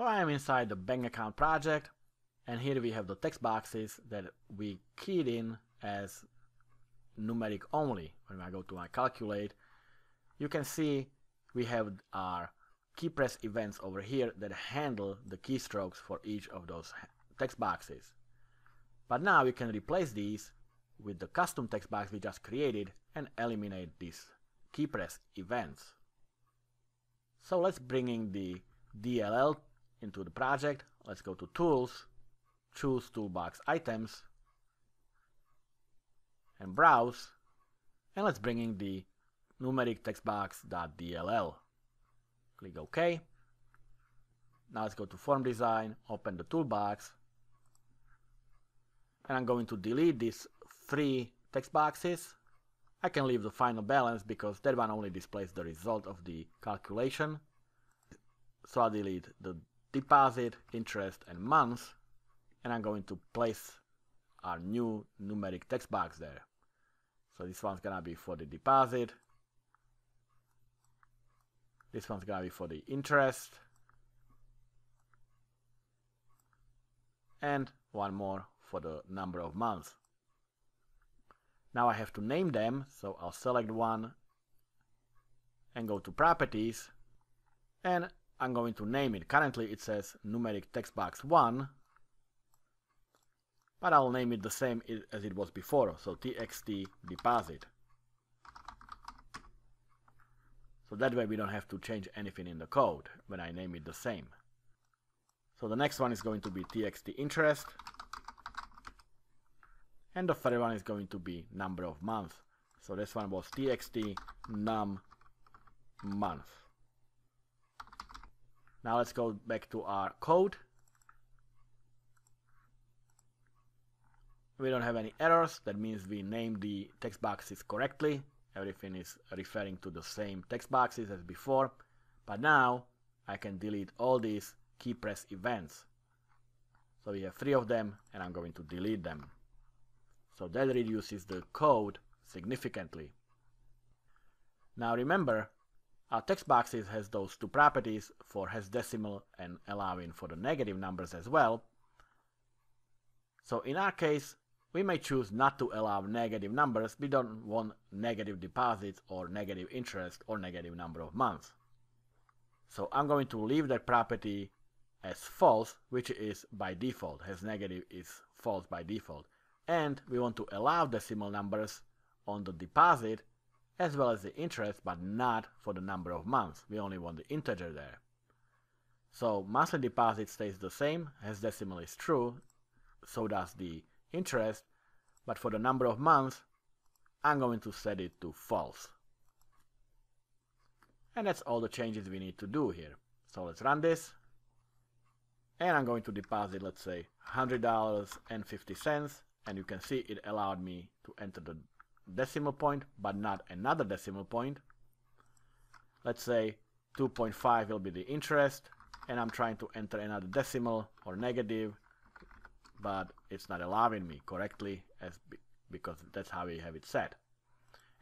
So I am inside the bank account project and here we have the text boxes that we keyed in as numeric only. When I go to my calculate, you can see we have our key press events over here that handle the keystrokes for each of those text boxes. But now we can replace these with the custom text box we just created and eliminate these key press events. So let's bring in the DLL into the project. Let's go to Tools, choose Toolbox Items, and Browse, and let's bring in the numeric text box.dll. Click OK. Now let's go to Form Design, open the toolbox, and I'm going to delete these three text boxes. I can leave the final balance because that one only displays the result of the calculation. So I'll delete the deposit, interest, and months, and I'm going to place our new numeric text box there. So this one's gonna be for the deposit. This one's gonna be for the interest. And one more for the number of months. Now I have to name them, so I'll select one and go to properties and I'm going to name it. Currently it says numeric text box 1 but I'll name it the same as it was before, so txt deposit. So that way we don't have to change anything in the code when I name it the same. So the next one is going to be txt interest, and the third one is going to be number of months. So this one was txt num month. Now let's go back to our code. We don't have any errors. That means we named the text boxes correctly. Everything is referring to the same text boxes as before. But now I can delete all these key press events. So we have three of them and I'm going to delete them. So that reduces the code significantly. Now remember text boxes has those two properties for Hexadecimal and allowing for the negative numbers as well so in our case we may choose not to allow negative numbers, we don't want negative deposits or negative interest or negative number of months. So I'm going to leave that property as false, which is by default, as negative is false by default. And we want to allow decimal numbers on the deposit as well as the interest, but not for the number of months. We only want the integer there. So monthly deposit stays the same, as decimal is true, so does the interest, but for the number of months, I'm going to set it to false. And that's all the changes we need to do here. So let's run this. And I'm going to deposit, let's say, $100.50. And you can see it allowed me to enter the decimal point, but not another decimal point. Let's say 2.5 will be the interest. And I'm trying to enter another decimal or negative but it's not allowing me correctly as because that's how we have it set.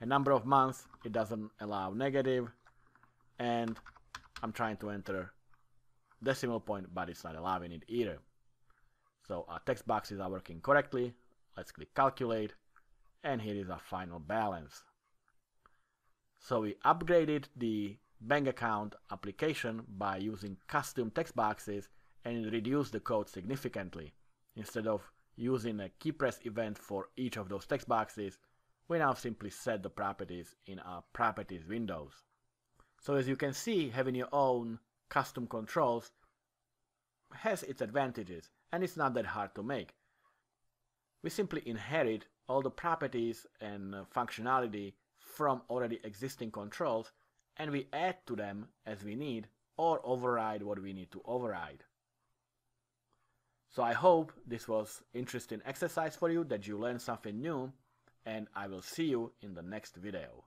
A number of months, it doesn't allow negative, and I'm trying to enter decimal point, but it's not allowing it either. So our text boxes are working correctly. Let's click calculate, and here is our final balance. So we upgraded the bank account application by using custom text boxes and reduced the code significantly. Instead of using a key press event for each of those text boxes, we now simply set the properties in our properties windows. So as you can see, having your own custom controls has its advantages and it's not that hard to make. We simply inherit all the properties and uh, functionality from already existing controls and we add to them as we need or override what we need to override. So I hope this was interesting exercise for you, that you learned something new, and I will see you in the next video.